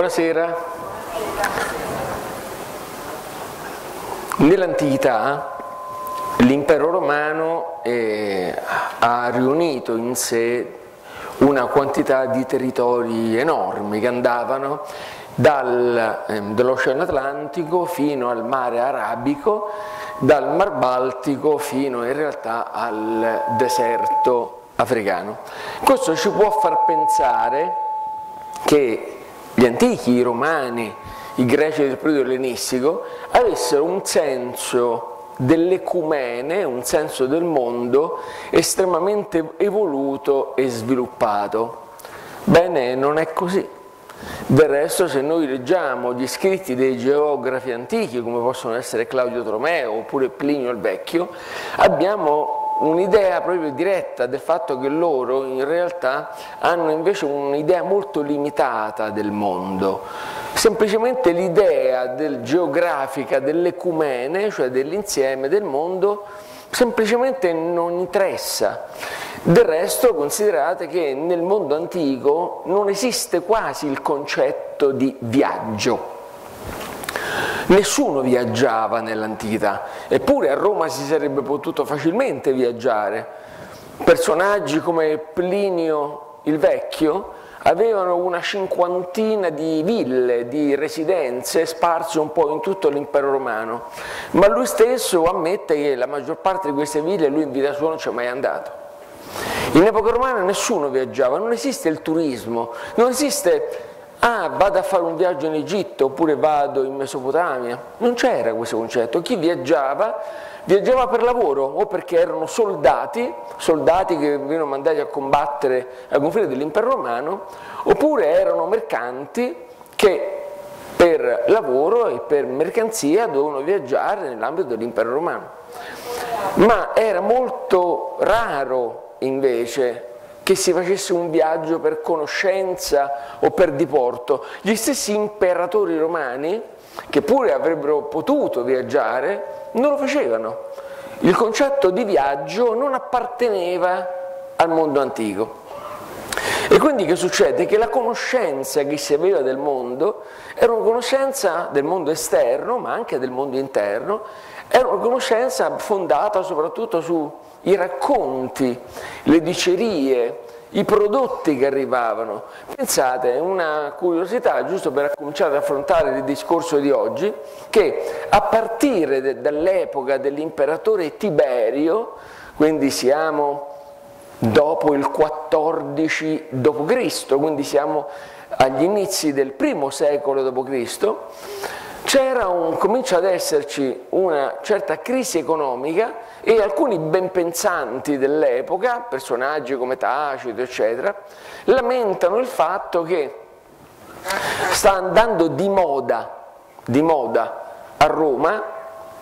Buonasera. Nell'antichità l'impero romano eh, ha riunito in sé una quantità di territori enormi che andavano dal, eh, dall'Oceano Atlantico fino al mare Arabico, dal Mar Baltico fino in realtà al deserto africano. Questo ci può far pensare che gli antichi, i romani, i greci del periodo ellenistico avessero un senso dell'ecumene, un senso del mondo estremamente evoluto e sviluppato. Bene, non è così. Del resto, se noi leggiamo gli scritti dei geografi antichi, come possono essere Claudio Tromeo oppure Plinio il Vecchio, abbiamo un'idea proprio diretta del fatto che loro in realtà hanno invece un'idea molto limitata del mondo. Semplicemente l'idea del geografica dell'ecumene, cioè dell'insieme del mondo, semplicemente non interessa. Del resto considerate che nel mondo antico non esiste quasi il concetto di viaggio. Nessuno viaggiava nell'antichità, eppure a Roma si sarebbe potuto facilmente viaggiare. Personaggi come Plinio il Vecchio avevano una cinquantina di ville, di residenze sparse un po' in tutto l'impero romano, ma lui stesso ammette che la maggior parte di queste ville lui in vita sua non c'è mai andato. In epoca romana nessuno viaggiava, non esiste il turismo, non esiste ah vado a fare un viaggio in Egitto oppure vado in Mesopotamia, non c'era questo concetto, chi viaggiava viaggiava per lavoro o perché erano soldati, soldati che venivano mandati a combattere ai confini dell'impero romano, oppure erano mercanti che per lavoro e per mercanzia dovevano viaggiare nell'ambito dell'impero romano. Ma era molto raro invece che si facesse un viaggio per conoscenza o per diporto. Gli stessi imperatori romani, che pure avrebbero potuto viaggiare, non lo facevano. Il concetto di viaggio non apparteneva al mondo antico. E quindi che succede? Che la conoscenza che si aveva del mondo era una conoscenza del mondo esterno, ma anche del mondo interno, era una conoscenza fondata soprattutto su i racconti, le dicerie, i prodotti che arrivavano. Pensate, una curiosità, giusto per cominciare ad affrontare il discorso di oggi, che a partire dall'epoca dell'imperatore Tiberio, quindi siamo dopo il 14 d.C., quindi siamo agli inizi del primo secolo d.C., un, comincia ad esserci una certa crisi economica e alcuni ben pensanti dell'epoca, personaggi come Tacito, eccetera, lamentano il fatto che sta andando di moda, di moda a Roma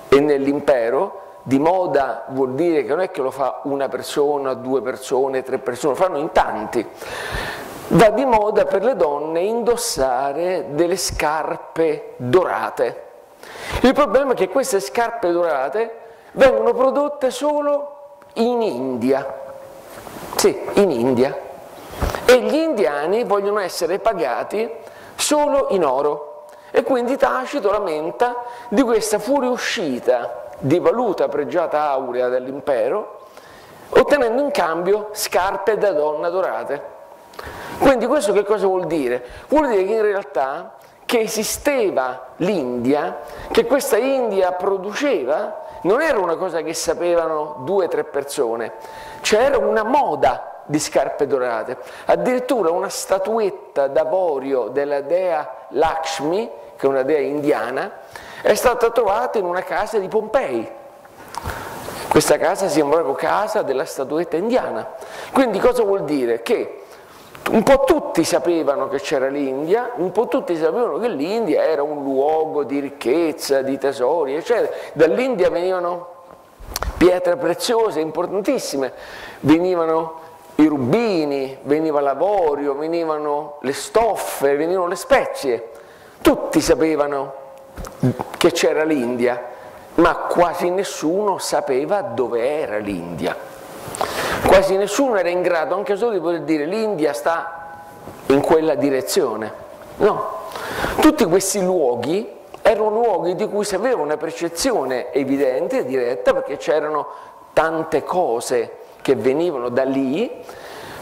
e nell'impero, di moda vuol dire che non è che lo fa una persona, due persone, tre persone, lo fanno in tanti va di moda per le donne indossare delle scarpe dorate. Il problema è che queste scarpe dorate vengono prodotte solo in India. Sì, in India. E gli indiani vogliono essere pagati solo in oro. E quindi Tacito lamenta di questa fuoriuscita di valuta pregiata aurea dell'impero, ottenendo in cambio scarpe da donna dorate. Quindi questo che cosa vuol dire? Vuol dire che in realtà che esisteva l'India, che questa India produceva, non era una cosa che sapevano due o tre persone, c'era una moda di scarpe dorate, addirittura una statuetta d'avorio della dea Lakshmi, che è una dea indiana, è stata trovata in una casa di Pompei. Questa casa si chiama proprio casa della statuetta indiana. Quindi cosa vuol dire? Che un po' tutti sapevano che c'era l'India, un po' tutti sapevano che l'India era un luogo di ricchezza, di tesori, eccetera. Dall'India venivano pietre preziose, importantissime, venivano i rubini, veniva l'avorio, venivano le stoffe, venivano le spezie. Tutti sapevano che c'era l'India, ma quasi nessuno sapeva dove era l'India. Quasi nessuno era in grado anche solo di poter dire l'India sta in quella direzione. No, Tutti questi luoghi erano luoghi di cui si aveva una percezione evidente, diretta, perché c'erano tante cose che venivano da lì,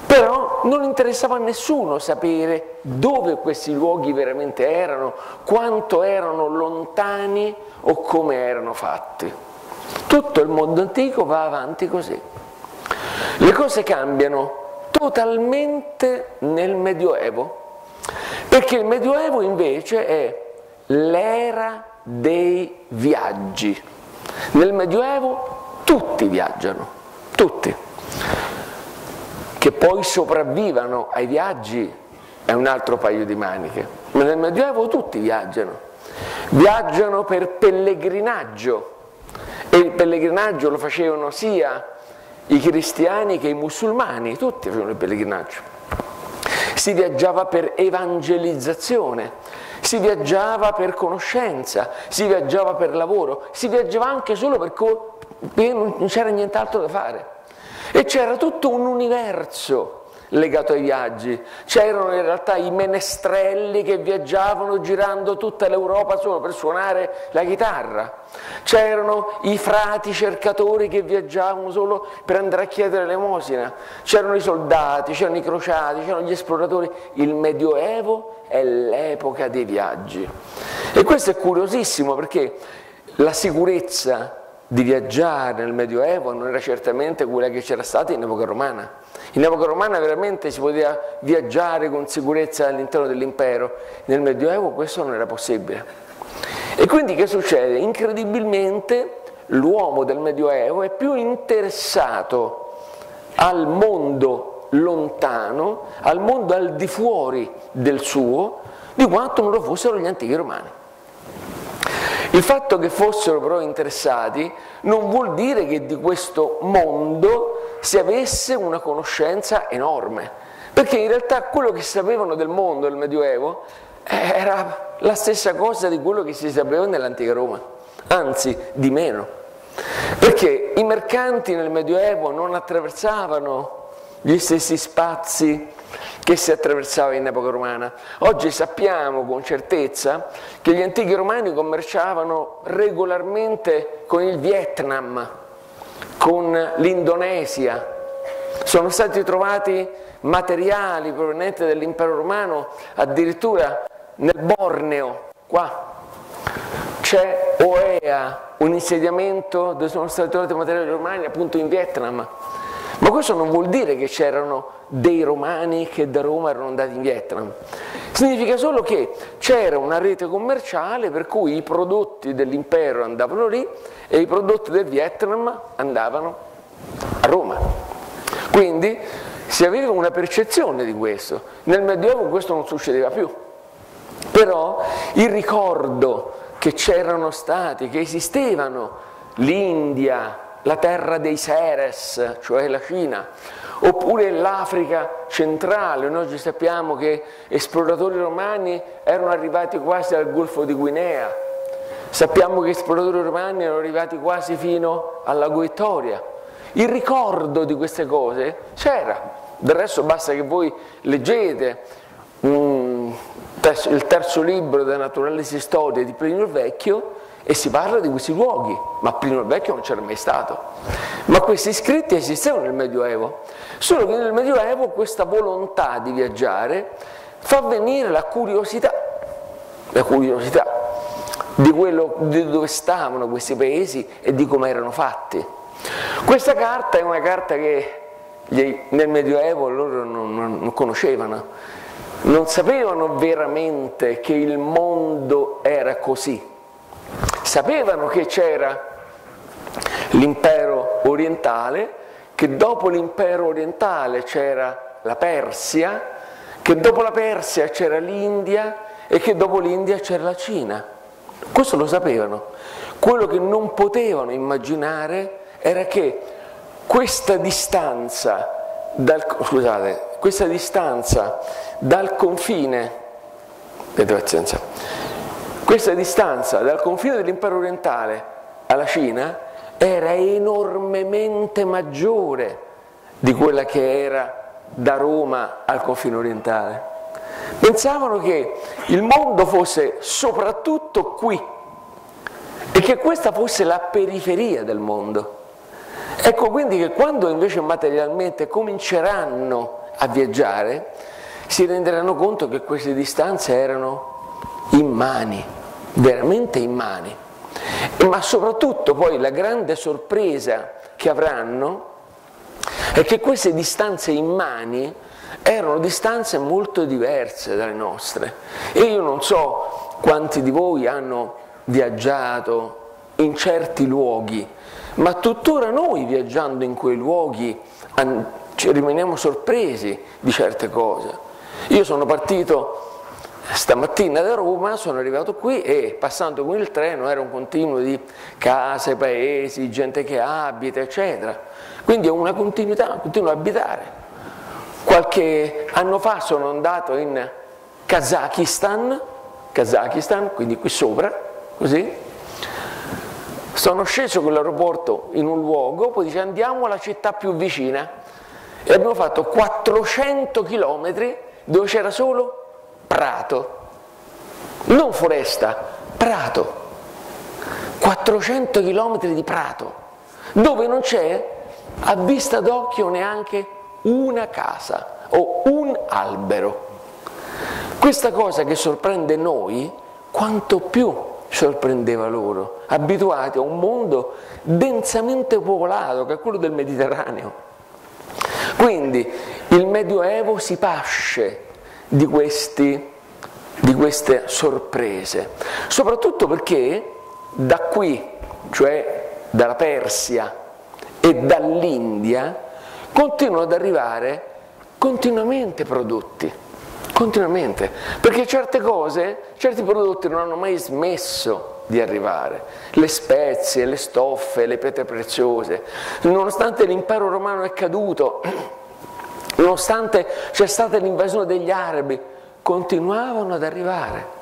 però non interessava a nessuno sapere dove questi luoghi veramente erano, quanto erano lontani o come erano fatti. Tutto il mondo antico va avanti così. Le cose cambiano totalmente nel Medioevo, perché il Medioevo invece è l'era dei viaggi. Nel Medioevo tutti viaggiano, tutti. Che poi sopravvivano ai viaggi è un altro paio di maniche, ma nel Medioevo tutti viaggiano. Viaggiano per pellegrinaggio e il pellegrinaggio lo facevano sia i cristiani che i musulmani, tutti facevano il pellegrinaggio. Si viaggiava per evangelizzazione, si viaggiava per conoscenza, si viaggiava per lavoro, si viaggiava anche solo perché non c'era nient'altro da fare. E c'era tutto un universo legato ai viaggi. C'erano in realtà i menestrelli che viaggiavano girando tutta l'Europa solo per suonare la chitarra. C'erano i frati cercatori che viaggiavano solo per andare a chiedere l'emosina. C'erano i soldati, c'erano i crociati, c'erano gli esploratori. Il Medioevo è l'epoca dei viaggi. E questo è curiosissimo perché la sicurezza di viaggiare nel Medioevo non era certamente quella che c'era stata in epoca romana. In epoca romana veramente si poteva viaggiare con sicurezza all'interno dell'impero, nel Medioevo questo non era possibile. E quindi che succede? Incredibilmente l'uomo del Medioevo è più interessato al mondo lontano, al mondo al di fuori del suo, di quanto non lo fossero gli antichi romani. Il fatto che fossero però interessati non vuol dire che di questo mondo si avesse una conoscenza enorme, perché in realtà quello che sapevano del mondo del Medioevo era la stessa cosa di quello che si sapeva nell'antica Roma, anzi di meno, perché i mercanti nel Medioevo non attraversavano gli stessi spazi che si attraversava in epoca romana. Oggi sappiamo con certezza che gli antichi romani commerciavano regolarmente con il Vietnam, con l'Indonesia. Sono stati trovati materiali provenienti dall'impero romano addirittura nel Borneo, qua. C'è Oea, un insediamento dove sono stati trovati materiali romani appunto in Vietnam. Ma questo non vuol dire che c'erano dei romani che da Roma erano andati in Vietnam. Significa solo che c'era una rete commerciale per cui i prodotti dell'impero andavano lì e i prodotti del Vietnam andavano a Roma. Quindi si aveva una percezione di questo. Nel Medioevo questo non succedeva più. Però il ricordo che c'erano stati, che esistevano l'India, la terra dei Seres, cioè la Cina, oppure l'Africa centrale. Noi oggi sappiamo che esploratori romani erano arrivati quasi al Golfo di Guinea, sappiamo che esploratori romani erano arrivati quasi fino al lago Vittoria. Il ricordo di queste cose c'era, del resto basta che voi leggete um, il terzo libro della Naturalisi Storia di Plinio il Vecchio e si parla di questi luoghi, ma Plinio il Vecchio non c'era mai stato. Ma questi scritti esistevano nel Medioevo, solo che nel Medioevo questa volontà di viaggiare fa venire la curiosità, la curiosità di, quello, di dove stavano questi paesi e di come erano fatti. Questa carta è una carta che nel Medioevo loro non, non conoscevano, non sapevano veramente che il mondo era così Sapevano che c'era l'impero orientale, che dopo l'impero orientale c'era la Persia, che dopo la Persia c'era l'India e che dopo l'India c'era la Cina. Questo lo sapevano. Quello che non potevano immaginare era che questa distanza dal, scusate, questa distanza dal confine, questa distanza dal confine dell'impero orientale alla Cina era enormemente maggiore di quella che era da Roma al confine orientale. Pensavano che il mondo fosse soprattutto qui e che questa fosse la periferia del mondo. Ecco quindi che quando invece materialmente cominceranno a viaggiare, si renderanno conto che queste distanze erano immani, veramente immani. Ma soprattutto poi la grande sorpresa che avranno è che queste distanze immani erano distanze molto diverse dalle nostre. E io non so quanti di voi hanno viaggiato in certi luoghi, ma tuttora noi viaggiando in quei luoghi rimaniamo sorpresi di certe cose. Io sono partito stamattina da Roma, sono arrivato qui e passando con il treno era un continuo di case, paesi, gente che abita, eccetera. Quindi è una continuità, continuo a abitare. Qualche anno fa sono andato in Kazakistan, Kazakistan, quindi qui sopra, così. Sono sceso con l'aeroporto in un luogo, poi dice andiamo alla città più vicina e abbiamo fatto 400 chilometri dove c'era solo prato, non foresta, prato. 400 chilometri di prato, dove non c'è a vista d'occhio neanche una casa o un albero. Questa cosa che sorprende noi, quanto più sorprendeva loro, abituati a un mondo densamente popolato, che è quello del Mediterraneo. Quindi il Medioevo si pasce di, questi, di queste sorprese, soprattutto perché da qui, cioè dalla Persia e dall'India, continuano ad arrivare continuamente prodotti, continuamente, perché certe cose, certi prodotti non hanno mai smesso di arrivare, le spezie, le stoffe, le pietre preziose, nonostante l'impero romano è caduto, nonostante c'è stata l'invasione degli arabi, continuavano ad arrivare.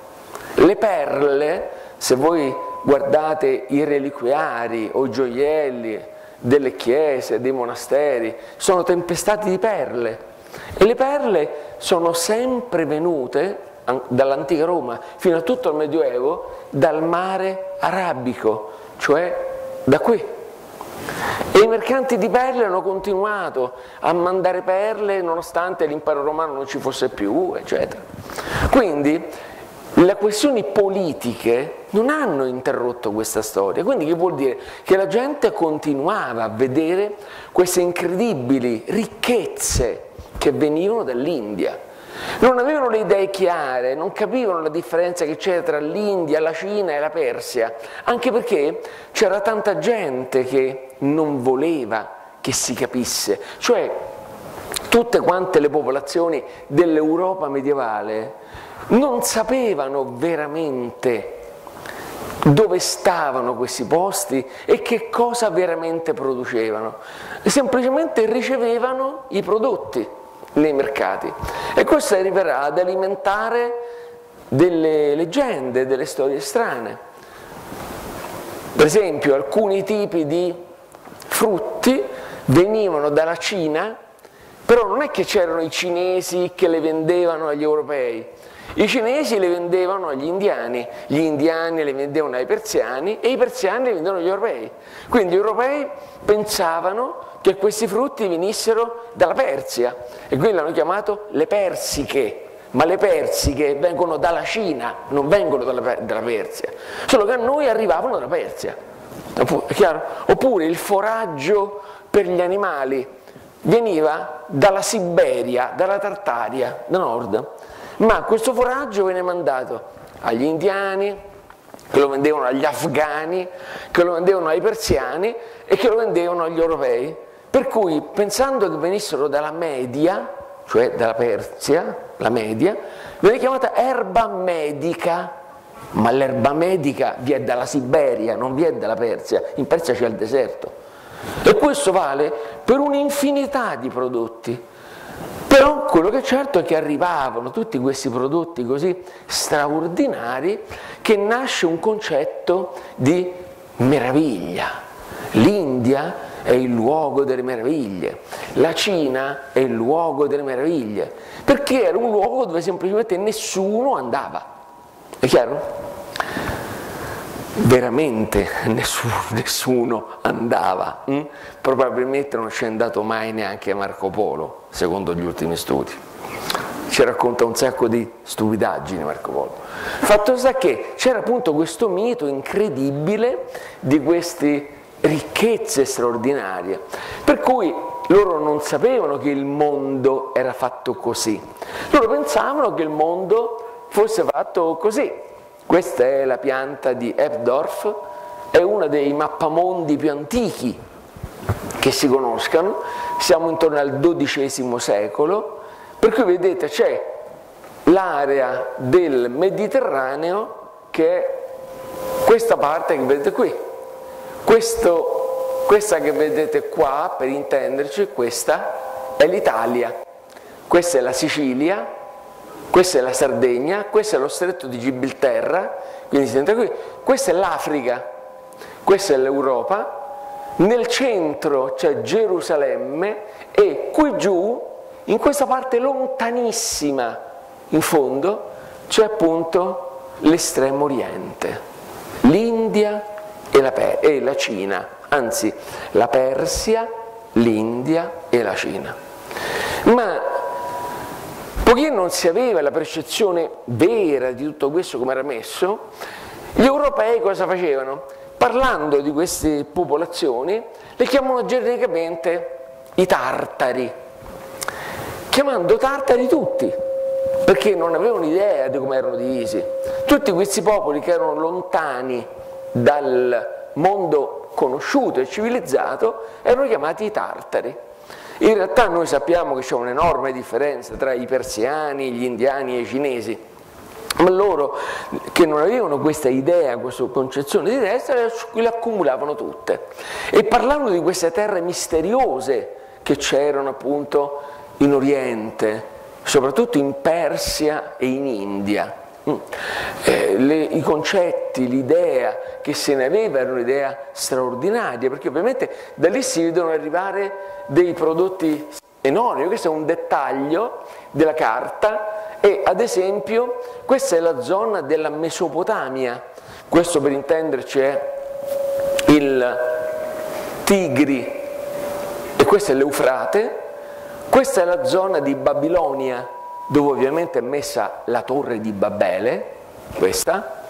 Le perle, se voi guardate i reliquiari o i gioielli delle chiese, dei monasteri, sono tempestati di perle e le perle sono sempre venute dall'antica Roma fino a tutto il Medioevo dal mare arabico, cioè da qui. E i mercanti di perle hanno continuato a mandare perle nonostante l'impero romano non ci fosse più, eccetera. Quindi le questioni politiche non hanno interrotto questa storia, quindi che vuol dire? Che la gente continuava a vedere queste incredibili ricchezze che venivano dall'India non avevano le idee chiare, non capivano la differenza che c'era tra l'India, la Cina e la Persia, anche perché c'era tanta gente che non voleva che si capisse, cioè tutte quante le popolazioni dell'Europa medievale non sapevano veramente dove stavano questi posti e che cosa veramente producevano, semplicemente ricevevano i prodotti nei mercati. E questo arriverà ad alimentare delle leggende, delle storie strane. Per esempio alcuni tipi di frutti venivano dalla Cina, però non è che c'erano i cinesi che le vendevano agli europei, i cinesi le vendevano agli indiani, gli indiani le vendevano ai persiani e i persiani le vendevano agli europei. Quindi gli europei pensavano che questi frutti venissero dalla Persia e quindi l'hanno chiamato le persiche, ma le persiche vengono dalla Cina, non vengono dalla, dalla Persia, solo che a noi arrivavano dalla Persia. Oppure il foraggio per gli animali veniva dalla Siberia, dalla Tartaria, da nord, ma questo foraggio venne mandato agli indiani, che lo vendevano agli afghani, che lo vendevano ai persiani e che lo vendevano agli europei. Per cui, pensando che venissero dalla media, cioè dalla Persia, la media, viene chiamata erba medica, ma l'erba medica vi è dalla Siberia, non vi è dalla Persia, in Persia c'è il deserto. E questo vale per un'infinità di prodotti. Però quello che è certo è che arrivavano tutti questi prodotti così straordinari che nasce un concetto di meraviglia. L'India è il luogo delle meraviglie, la Cina è il luogo delle meraviglie, perché era un luogo dove semplicemente nessuno andava. È chiaro? Veramente nessuno, nessuno andava, hm? probabilmente non c'è andato mai neanche Marco Polo, secondo gli ultimi studi. Ci racconta un sacco di stupidaggini Marco Polo. Fatto sta che c'era appunto questo mito incredibile di queste ricchezze straordinarie, per cui loro non sapevano che il mondo era fatto così, loro pensavano che il mondo fosse fatto così. Questa è la pianta di Ebdorf, è uno dei mappamondi più antichi che si conoscano, siamo intorno al XII secolo, per cui vedete c'è l'area del Mediterraneo che è questa parte che vedete qui. Questo, questa che vedete qua, per intenderci, questa è l'Italia, questa è la Sicilia, questa è la Sardegna, questo è lo stretto di Gibilterra, quindi si entra qui, questa è l'Africa, questa è l'Europa, nel centro c'è Gerusalemme e qui giù, in questa parte lontanissima, in fondo, c'è appunto l'estremo oriente, l'India e e la Cina, anzi la Persia, l'India e la Cina. Ma poiché non si aveva la percezione vera di tutto questo come era messo, gli europei cosa facevano? Parlando di queste popolazioni, le chiamano genericamente i tartari, chiamando tartari tutti, perché non avevano idea di come erano divisi. Tutti questi popoli che erano lontani dal mondo conosciuto e civilizzato erano chiamati i tartari. In realtà noi sappiamo che c'è un'enorme differenza tra i persiani, gli indiani e i cinesi, ma loro che non avevano questa idea, questa concezione di destra, le accumulavano tutte e parlavano di queste terre misteriose che c'erano appunto in Oriente, soprattutto in Persia e in India. Mm. Eh, le, I concetti, l'idea che se ne aveva era un'idea straordinaria, perché ovviamente da lì si vedono arrivare dei prodotti enormi, questo è un dettaglio della carta e ad esempio questa è la zona della Mesopotamia, questo per intenderci è il Tigri e questo è l'Eufrate, questa è la zona di Babilonia, dove ovviamente è messa la torre di Babele, questa.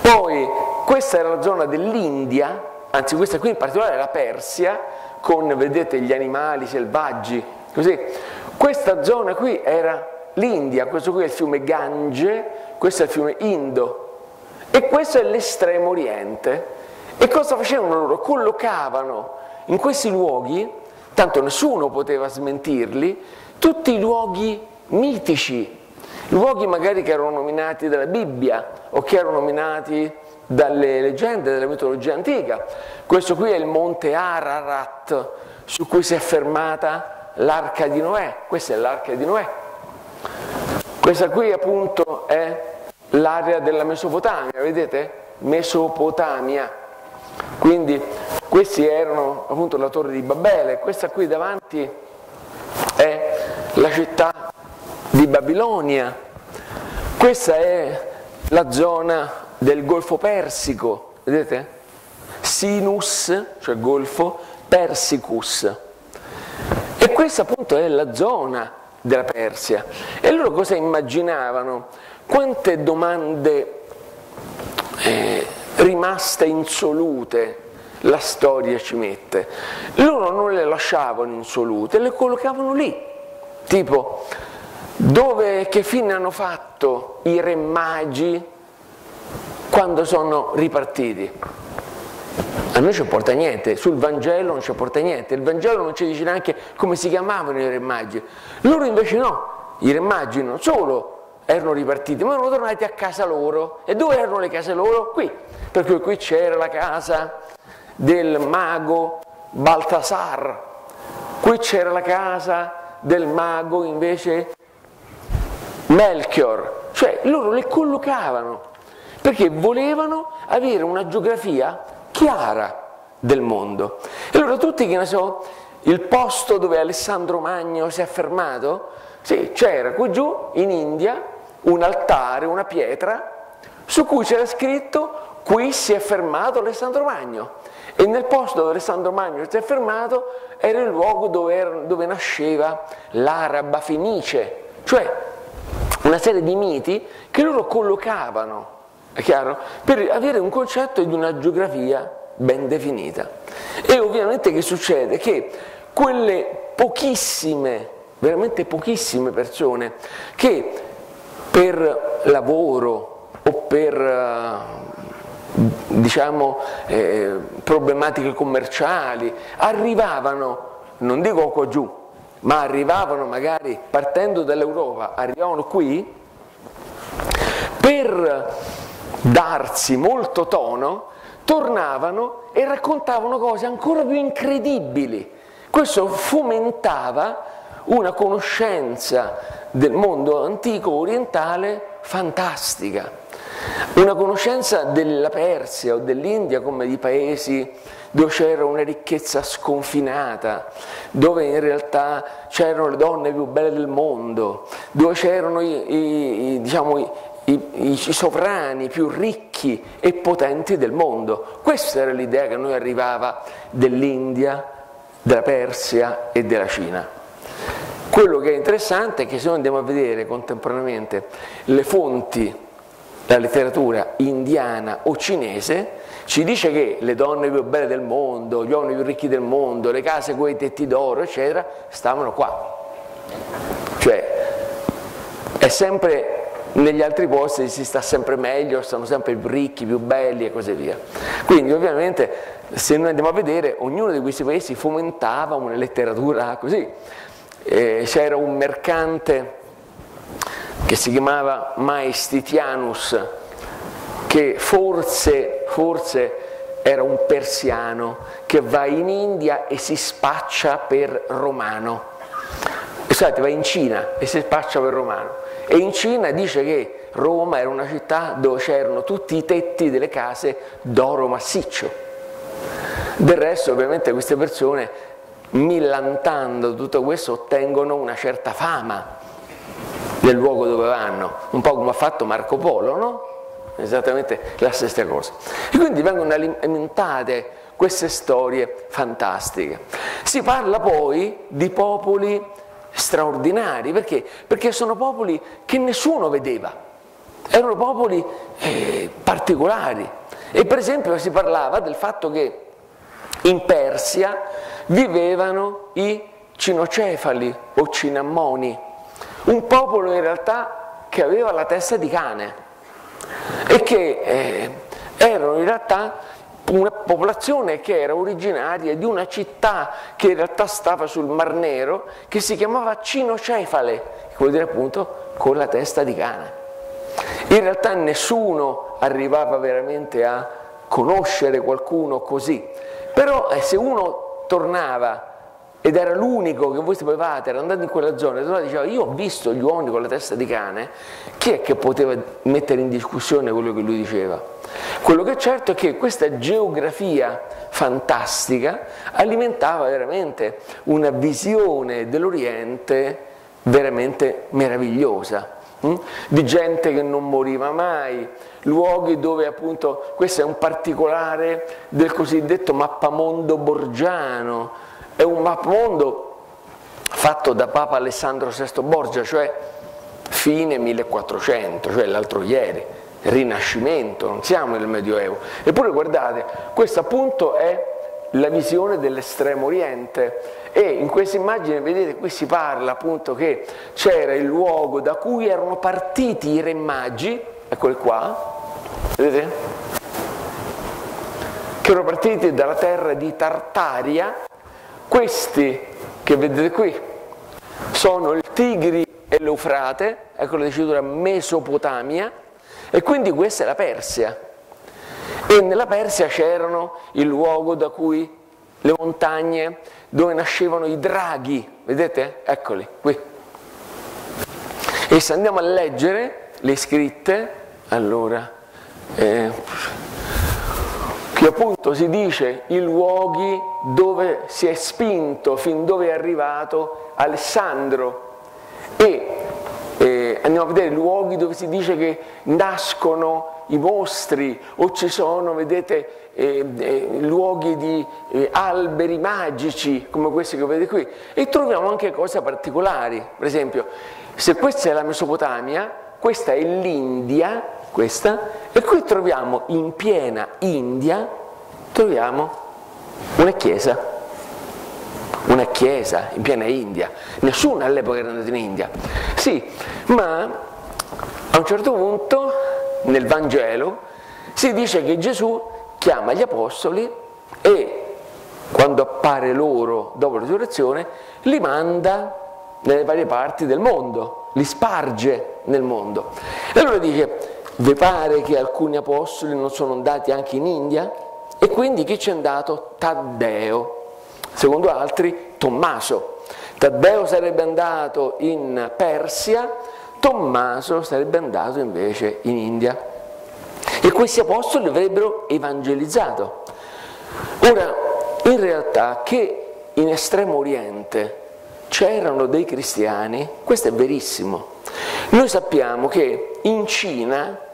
Poi questa era la zona dell'India, anzi questa qui in particolare è la Persia, con vedete gli animali selvaggi, così. Questa zona qui era l'India, questo qui è il fiume Gange, questo è il fiume Indo e questo è l'estremo oriente. E cosa facevano loro? Collocavano in questi luoghi, tanto nessuno poteva smentirli, tutti i luoghi mitici, luoghi magari che erano nominati dalla Bibbia o che erano nominati dalle leggende della mitologia antica. Questo qui è il monte Ararat su cui si è fermata l'arca di Noè, questa è l'arca di Noè. Questa qui appunto è l'area della Mesopotamia, vedete? Mesopotamia. Quindi questi erano appunto la torre di Babele, questa qui davanti la città di Babilonia, questa è la zona del Golfo Persico, vedete? Sinus, cioè Golfo, Persicus. E questa appunto è la zona della Persia. E loro cosa immaginavano? Quante domande eh, rimaste insolute la storia ci mette. Loro non le lasciavano insolute, le collocavano lì Tipo, dove, che fine hanno fatto i re magi quando sono ripartiti? A noi ci porta niente, sul Vangelo non ci porta niente, il Vangelo non ci dice neanche come si chiamavano i re magi. Loro invece no, i re magi non solo erano ripartiti, ma erano tornati a casa loro. E dove erano le case loro? Qui, perché qui c'era la casa del mago Baltasar, qui c'era la casa del mago invece Melchior, cioè loro le collocavano perché volevano avere una geografia chiara del mondo. E allora tutti, che ne so, il posto dove Alessandro Magno si è fermato, sì, c'era qui giù in India un altare, una pietra, su cui c'era scritto qui si è fermato Alessandro Magno. E nel posto dove Alessandro Magno si è fermato era il luogo dove, era, dove nasceva l'araba fenice, cioè una serie di miti che loro collocavano, è chiaro? Per avere un concetto di una geografia ben definita. E ovviamente che succede? Che quelle pochissime, veramente pochissime persone che per lavoro o per eh, diciamo, eh, problematiche commerciali arrivavano, non dico qua giù, ma arrivavano magari partendo dall'Europa, arrivavano qui per darsi molto tono, tornavano e raccontavano cose ancora più incredibili. Questo fomentava una conoscenza del mondo antico orientale fantastica, una conoscenza della Persia o dell'India come di paesi dove c'era una ricchezza sconfinata, dove in realtà c'erano le donne più belle del mondo, dove c'erano i, i, diciamo, i, i, i sovrani più ricchi e potenti del mondo. Questa era l'idea che a noi arrivava dell'India, della Persia e della Cina. Quello che è interessante è che se noi andiamo a vedere contemporaneamente le fonti, la letteratura indiana o cinese, ci dice che le donne più belle del mondo, gli uomini più ricchi del mondo, le case con i tetti d'oro, eccetera, stavano qua. Cioè, è sempre negli altri posti si sta sempre meglio, sono sempre più ricchi, più belli e così via. Quindi ovviamente se noi andiamo a vedere, ognuno di questi paesi fomentava una letteratura così. Eh, c'era un mercante che si chiamava Maestitianus, che forse, forse era un persiano, che va in India e si spaccia per romano. Scusate, va in Cina e si spaccia per romano. E in Cina dice che Roma era una città dove c'erano tutti i tetti delle case d'oro massiccio. Del resto, ovviamente, queste persone, millantando tutto questo, ottengono una certa fama nel luogo dove vanno, un po' come ha fatto Marco Polo, no? esattamente la stessa cosa. E quindi vengono alimentate queste storie fantastiche. Si parla poi di popoli straordinari, perché? Perché sono popoli che nessuno vedeva, erano popoli eh, particolari. E per esempio si parlava del fatto che in Persia vivevano i cinocefali o cinammoni, un popolo in realtà che aveva la testa di cane e che eh, erano in realtà una popolazione che era originaria di una città che in realtà stava sul Mar Nero, che si chiamava Cinocefale, che vuol dire appunto con la testa di cane. In realtà nessuno arrivava veramente a conoscere qualcuno così, però eh, se uno tornava ed era l'unico che voi sapevate, era andato in quella zona, e allora diceva io ho visto gli uomini con la testa di cane, chi è che poteva mettere in discussione quello che lui diceva? Quello che è certo è che questa geografia fantastica alimentava veramente una visione dell'Oriente veramente meravigliosa, hm? di gente che non moriva mai, luoghi dove appunto, questo è un particolare del cosiddetto mappamondo borgiano, è un mappamondo fatto da Papa Alessandro VI Borgia, cioè fine 1400, cioè l'altro ieri, rinascimento, non siamo nel Medioevo. Eppure guardate, questa appunto è la visione dell'estremo oriente e in questa immagine vedete qui si parla appunto che c'era il luogo da cui erano partiti i re magi, eccoli qua, vedete? Che erano partiti dalla terra di Tartaria questi che vedete qui sono il Tigri e l'Eufrate, ecco la dicitura Mesopotamia, e quindi questa è la Persia. E nella Persia c'erano il luogo da cui le montagne dove nascevano i draghi, vedete? Eccoli qui. E se andiamo a leggere le scritte, allora, eh, che appunto si dice i luoghi dove si è spinto, fin dove è arrivato Alessandro. E eh, andiamo a vedere luoghi dove si dice che nascono i mostri o ci sono, vedete, eh, eh, luoghi di eh, alberi magici come questi che vedete qui. E troviamo anche cose particolari, per esempio se questa è la Mesopotamia, questa è l'India, questa, e qui troviamo in piena India, troviamo una chiesa, una chiesa in piena India, nessuno all'epoca era andato in India, sì, ma a un certo punto nel Vangelo si dice che Gesù chiama gli apostoli e quando appare loro dopo la risurrezione li manda nelle varie parti del mondo, li sparge nel mondo. E allora dice, vi pare che alcuni apostoli non sono andati anche in India? E quindi chi c'è andato? Taddeo, secondo altri Tommaso. Taddeo sarebbe andato in Persia, Tommaso sarebbe andato invece in India. E questi apostoli avrebbero evangelizzato. Ora, in realtà che in Estremo Oriente c'erano dei cristiani, questo è verissimo. Noi sappiamo che in Cina, in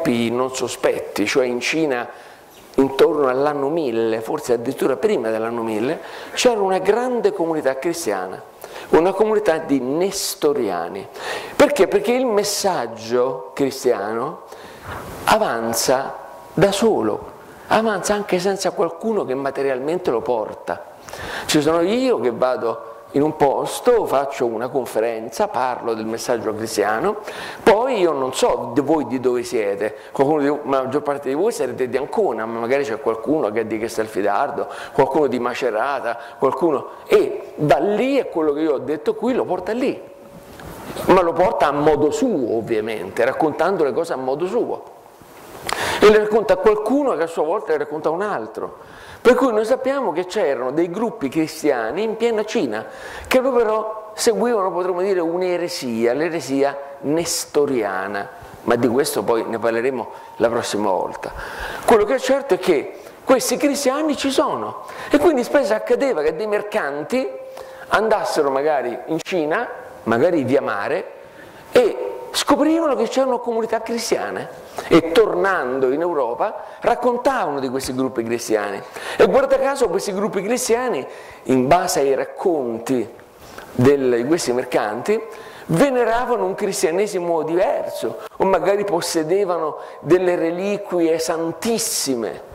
tempi non sospetti, cioè in Cina intorno all'anno 1000, forse addirittura prima dell'anno 1000, c'era una grande comunità cristiana, una comunità di nestoriani. Perché? Perché il messaggio cristiano avanza da solo, avanza anche senza qualcuno che materialmente lo porta. Ci sono io che vado in un posto, faccio una conferenza, parlo del messaggio cristiano, poi io non so di voi di dove siete, di, la maggior parte di voi siete di Ancona, ma magari c'è qualcuno che è di Castelfidardo, qualcuno di Macerata, qualcuno, e da lì è quello che io ho detto qui, lo porta lì, ma lo porta a modo suo ovviamente, raccontando le cose a modo suo. E le racconta a qualcuno che a sua volta le racconta a un altro. Per cui noi sappiamo che c'erano dei gruppi cristiani in piena Cina che però seguivano, potremmo dire, un'eresia, l'eresia nestoriana, ma di questo poi ne parleremo la prossima volta. Quello che è certo è che questi cristiani ci sono e quindi spesso accadeva che dei mercanti andassero magari in Cina, magari via mare, e scoprivano che c'erano comunità cristiane e tornando in Europa raccontavano di questi gruppi cristiani e guarda caso questi gruppi cristiani in base ai racconti di questi mercanti veneravano un cristianesimo diverso o magari possedevano delle reliquie santissime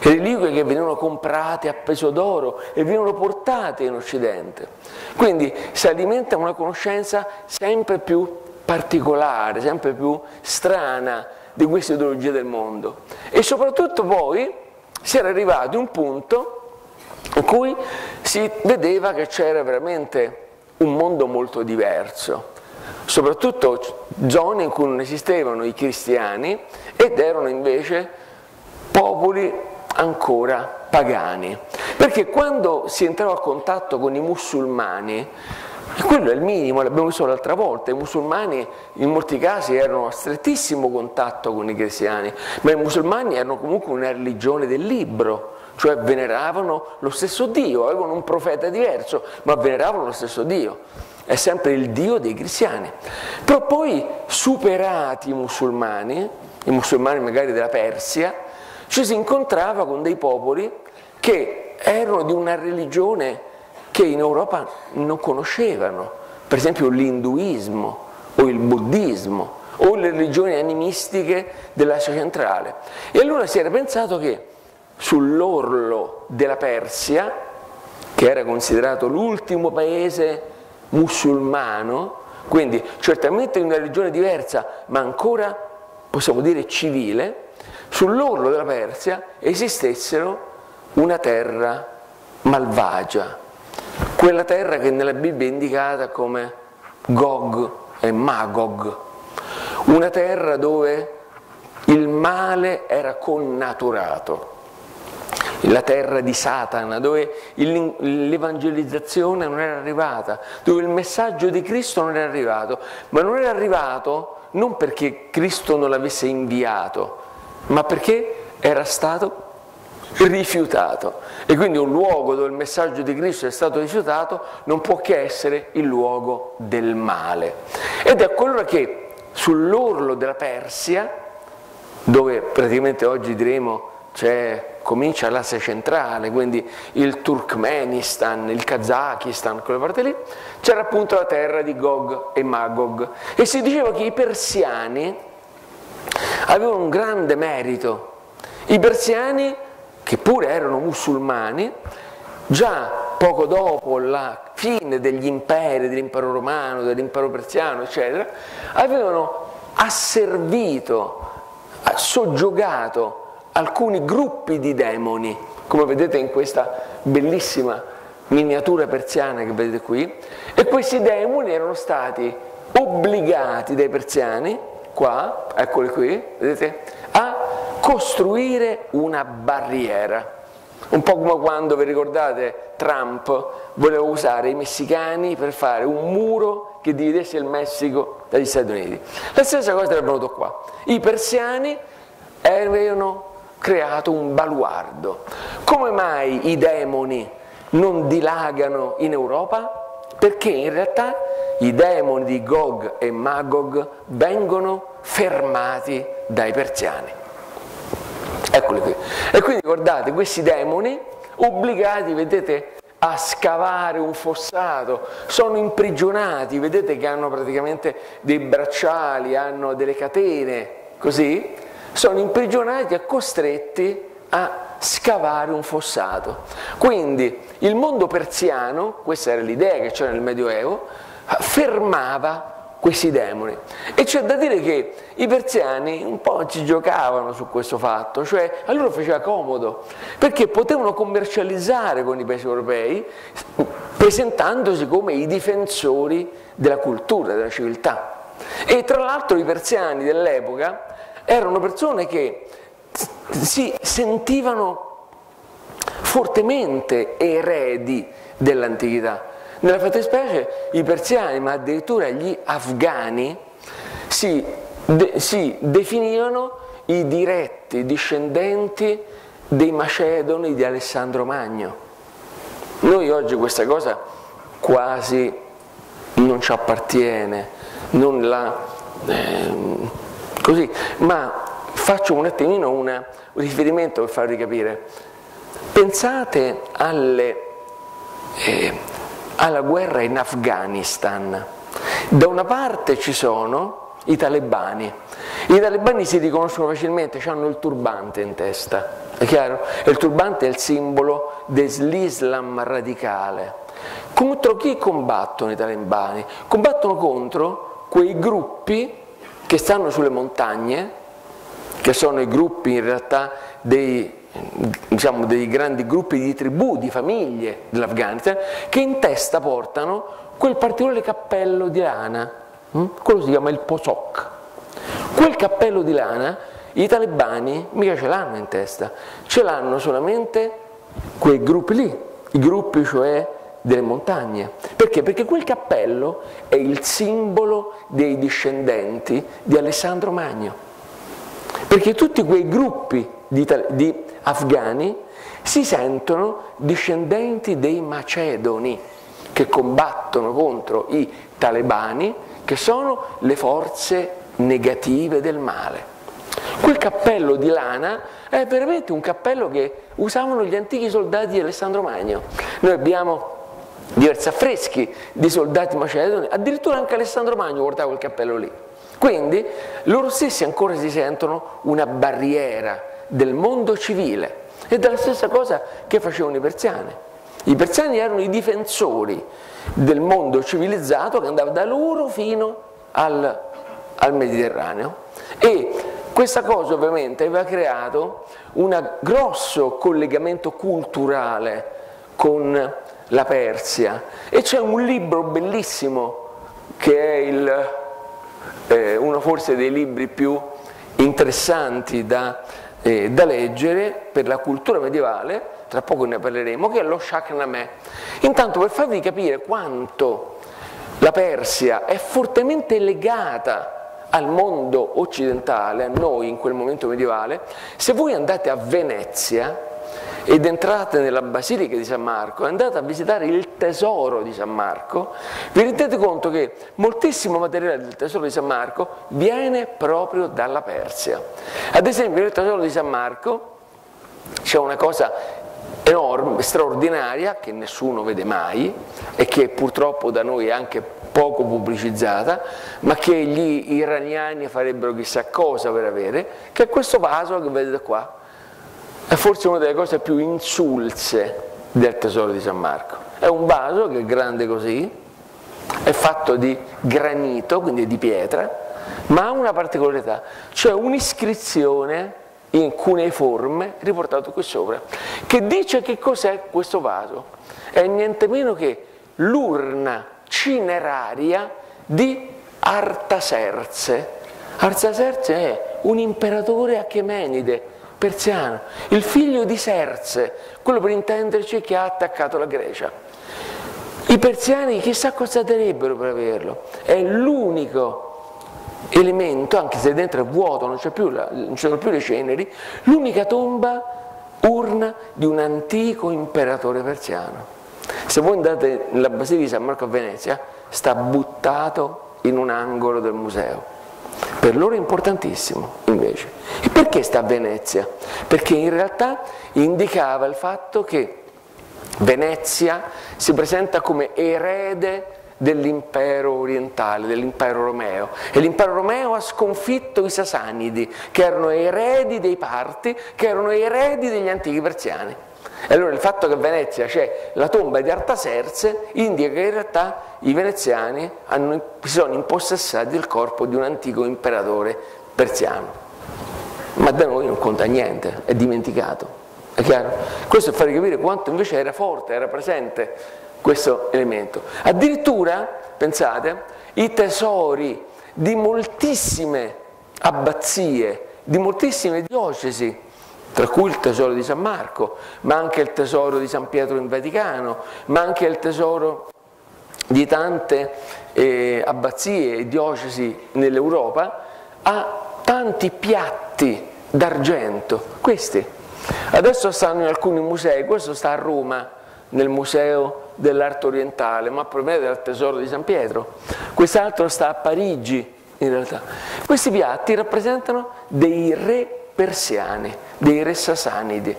reliquie che venivano comprate a peso d'oro e venivano portate in Occidente. Quindi si alimenta una conoscenza sempre più particolare, sempre più strana di questa ideologia del mondo. E soprattutto poi si era arrivati a un punto in cui si vedeva che c'era veramente un mondo molto diverso, soprattutto zone in cui non esistevano i cristiani ed erano invece popoli ancora pagani. Perché quando si entrava a contatto con i musulmani, quello è il minimo, l'abbiamo visto l'altra volta, i musulmani in molti casi erano a strettissimo contatto con i cristiani, ma i musulmani erano comunque una religione del libro, cioè veneravano lo stesso Dio, avevano un profeta diverso, ma veneravano lo stesso Dio. È sempre il Dio dei cristiani. Però poi, superati i musulmani, i musulmani magari della Persia, ci si incontrava con dei popoli che erano di una religione che in Europa non conoscevano, per esempio l'induismo o il buddismo o le religioni animistiche dell'Asia centrale. E allora si era pensato che sull'orlo della Persia, che era considerato l'ultimo paese musulmano, quindi certamente in una religione diversa, ma ancora possiamo dire civile, sull'orlo della Persia esistessero una terra malvagia, quella terra che nella Bibbia è indicata come Gog e Magog, una terra dove il male era connaturato, la terra di Satana, dove l'evangelizzazione non era arrivata, dove il messaggio di Cristo non era arrivato, ma non era arrivato non perché Cristo non l'avesse inviato, ma perché era stato rifiutato. E quindi un luogo dove il messaggio di Cristo è stato rifiutato non può che essere il luogo del male. Ed è quello che sull'orlo della Persia, dove praticamente oggi diremo c'è, comincia l'Asia centrale, quindi il Turkmenistan, il Kazakistan, quelle parti lì, c'era appunto la terra di Gog e Magog. E si diceva che i persiani avevano un grande merito. I persiani, che pure erano musulmani, già poco dopo la fine degli imperi, dell'impero romano, dell'impero persiano, eccetera, avevano asservito, soggiogato alcuni gruppi di demoni, come vedete in questa bellissima miniatura persiana che vedete qui, e questi demoni erano stati obbligati dai persiani, qua, eccoli qui, vedete, costruire una barriera. Un po' come quando, vi ricordate, Trump voleva usare i messicani per fare un muro che dividesse il Messico dagli Stati Uniti. La stessa cosa era venuto qua. I persiani avevano creato un baluardo. Come mai i demoni non dilagano in Europa? Perché in realtà i demoni di Gog e Magog vengono fermati dai persiani. Eccoli qui. E quindi guardate, questi demoni obbligati, vedete, a scavare un fossato, sono imprigionati, vedete che hanno praticamente dei bracciali, hanno delle catene, così, sono imprigionati e costretti a scavare un fossato. Quindi il mondo persiano, questa era l'idea che c'era nel Medioevo, fermava questi demoni. E c'è da dire che i persiani un po' ci giocavano su questo fatto, cioè a loro faceva comodo, perché potevano commercializzare con i paesi europei presentandosi come i difensori della cultura, della civiltà. E tra l'altro i persiani dell'epoca erano persone che si sentivano fortemente eredi dell'antichità. Nella fattispecie i persiani, ma addirittura gli afghani, si, de, si definivano i diretti discendenti dei Macedoni di Alessandro Magno. Noi oggi questa cosa quasi non ci appartiene, non la... Eh, Così, ma faccio un attimino un riferimento per farvi capire. Pensate alle, eh, alla guerra in Afghanistan. Da una parte ci sono i talebani. I talebani si riconoscono facilmente, hanno il turbante in testa, è chiaro? Il turbante è il simbolo dell'Islam radicale. Contro chi combattono i talebani? Combattono contro quei gruppi che stanno sulle montagne, che sono i gruppi in realtà dei, diciamo, dei grandi gruppi di tribù, di famiglie dell'Afghanistan, che in testa portano quel particolare cappello di lana, hm? quello si chiama il posok. Quel cappello di lana i talebani mica ce l'hanno in testa, ce l'hanno solamente quei gruppi lì, i gruppi cioè delle montagne. Perché? Perché quel cappello è il simbolo dei discendenti di Alessandro Magno. Perché tutti quei gruppi di, di afghani si sentono discendenti dei macedoni che combattono contro i talebani, che sono le forze negative del male. Quel cappello di lana è veramente un cappello che usavano gli antichi soldati di Alessandro Magno. Noi abbiamo diversi affreschi di soldati macedoni, addirittura anche Alessandro Magno portava quel cappello lì. Quindi loro stessi ancora si sentono una barriera del mondo civile. Ed è la stessa cosa che facevano i persiani. I persiani erano i difensori del mondo civilizzato che andava da loro fino al, al Mediterraneo. E questa cosa ovviamente aveva creato un grosso collegamento culturale con la Persia. E c'è un libro bellissimo che è il, eh, uno forse dei libri più interessanti da, eh, da, leggere per la cultura medievale, tra poco ne parleremo, che è lo Shahnameh. Intanto per farvi capire quanto la Persia è fortemente legata al mondo occidentale, a noi in quel momento medievale, se voi andate a Venezia ed entrate nella Basilica di San Marco, andate a visitare il tesoro di San Marco, vi rendete conto che moltissimo materiale del tesoro di San Marco viene proprio dalla Persia. Ad esempio nel tesoro di San Marco c'è una cosa enorme, straordinaria, che nessuno vede mai e che purtroppo da noi è anche poco pubblicizzata, ma che gli iraniani farebbero chissà cosa per avere, che è questo vaso che vedete qua. È forse una delle cose più insulse del tesoro di San Marco. È un vaso che è grande così, è fatto di granito, quindi di pietra, ma ha una particolarità, cioè un'iscrizione in cuneiforme riportato qui sopra, che dice che cos'è questo vaso. È niente meno che l'urna cineraria di Artaserse. Artaserse è un imperatore achemenide persiano, il figlio di Serse, quello per intenderci che ha attaccato la Grecia. I persiani chissà cosa darebbero per averlo, è l'unico elemento, anche se dentro è vuoto, non, la, non ci sono più le ceneri, l'unica tomba urna di un antico imperatore persiano. Se voi andate nella Basilica di San Marco a Venezia, sta buttato in un angolo del museo. Per loro è importantissimo, invece. E perché sta a Venezia? Perché in realtà indicava il fatto che Venezia si presenta come erede dell'impero orientale, dell'impero romeo. E l'impero romeo ha sconfitto i Sasanidi, che erano eredi dei Parti, che erano eredi degli antichi persiani. E allora il fatto che a Venezia c'è la tomba di Artaserse indica che in realtà i veneziani si sono impossessati del corpo di un antico imperatore persiano. Ma da noi non conta niente, è dimenticato. È chiaro? Questo è fare capire quanto invece era forte, era presente questo elemento. Addirittura, pensate, i tesori di moltissime abbazie, di moltissime diocesi, tra cui il tesoro di San Marco, ma anche il tesoro di San Pietro in Vaticano, ma anche il tesoro di tante eh, abbazie e diocesi nell'Europa, ha tanti piatti d'argento, questi. Adesso stanno in alcuni musei, questo sta a Roma, nel Museo dell'Arte Orientale, ma proviene dal Tesoro di San Pietro. Quest'altro sta a Parigi, in realtà. Questi piatti rappresentano dei re persiani, dei re sasanidi.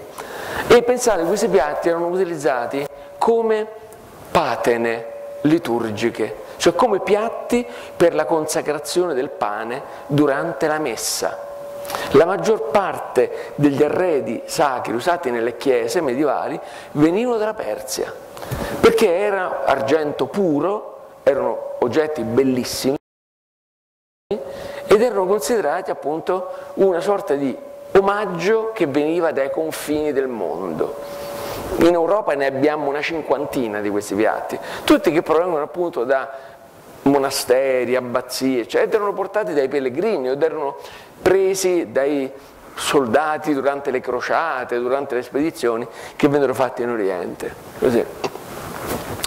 E pensate, che questi piatti erano utilizzati come patene liturgiche, cioè come piatti per la consacrazione del pane durante la messa. La maggior parte degli arredi sacri usati nelle chiese medievali venivano dalla Persia, perché era argento puro, erano oggetti bellissimi ed erano considerati appunto una sorta di omaggio che veniva dai confini del mondo. In Europa ne abbiamo una cinquantina di questi piatti, tutti che provengono appunto da monasteri, abbazie, cioè ed erano portati dai pellegrini ed erano presi dai soldati durante le crociate, durante le spedizioni che vennero fatte in Oriente. Così.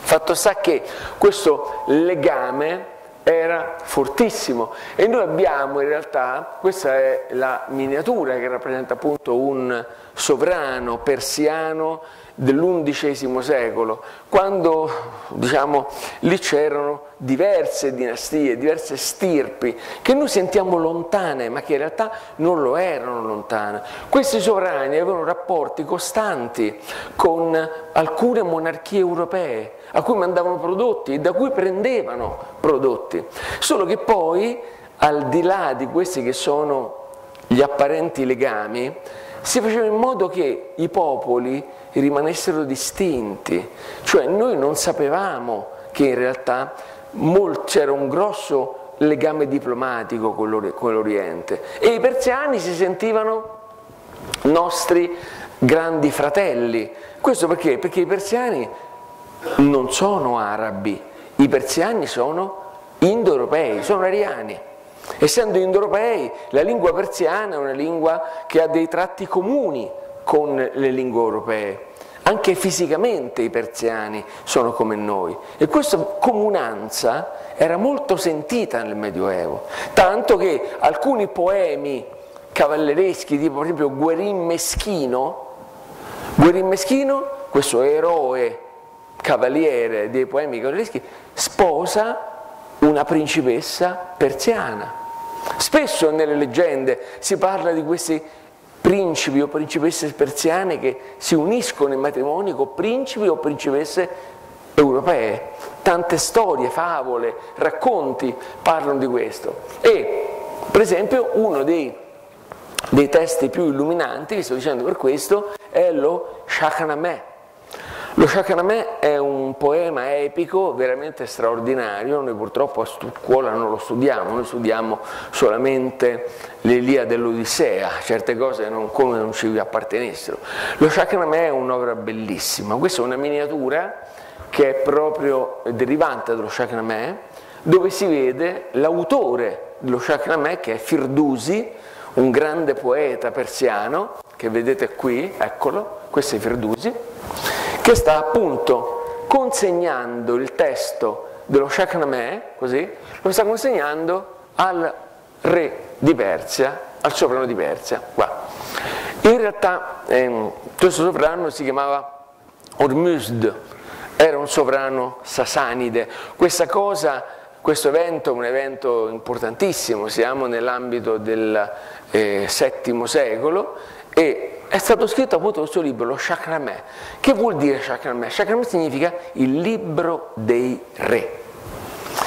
Fatto sta che questo legame era fortissimo. E noi abbiamo in realtà, questa è la miniatura che rappresenta appunto un sovrano persiano dell'undicesimo secolo, quando diciamo, lì c'erano diverse dinastie, diverse stirpi, che noi sentiamo lontane, ma che in realtà non lo erano lontane. Questi sovrani avevano rapporti costanti con alcune monarchie europee, a cui mandavano prodotti e da cui prendevano prodotti. Solo che poi, al di là di questi che sono gli apparenti legami, si faceva in modo che i popoli rimanessero distinti, cioè noi non sapevamo che in realtà c'era un grosso legame diplomatico con l'Oriente e i persiani si sentivano nostri grandi fratelli. Questo perché? Perché i persiani non sono arabi, i persiani sono indoeuropei, sono ariani. Essendo indoeuropei, la lingua persiana è una lingua che ha dei tratti comuni con le lingue europee anche fisicamente i persiani sono come noi e questa comunanza era molto sentita nel Medioevo, tanto che alcuni poemi cavallereschi, tipo per esempio Guerin Meschino, Guerin Meschino, questo eroe cavaliere dei poemi cavallereschi, sposa una principessa persiana. Spesso nelle leggende si parla di questi principi o principesse persiane che si uniscono in matrimoni con principi o principesse europee. Tante storie, favole, racconti parlano di questo. E per esempio uno dei, dei testi più illuminanti, vi sto dicendo per questo, è lo Shahnameh lo Shahnameh è un poema epico veramente straordinario, noi purtroppo a scuola non lo studiamo, noi studiamo solamente l'Elia dell'Odissea, certe cose non, come non ci appartenessero. Lo Shahnameh è un'opera bellissima, questa è una miniatura che è proprio derivante dallo Shahnameh, dove si vede l'autore dello Shahnameh che è Firdusi, un grande poeta persiano, che vedete qui, eccolo, questo è Firdusi, che sta appunto consegnando il testo dello Shahnameh, così, lo sta consegnando al re di Persia, al sovrano di Persia. Qua. In realtà ehm, questo sovrano si chiamava Ormuzd, era un sovrano sasanide. Questa cosa, questo evento è un evento importantissimo, siamo nell'ambito del eh, VII secolo e è stato scritto appunto questo libro, lo Shakrameh. Che vuol dire Shakrameh? Shakrameh significa il libro dei re.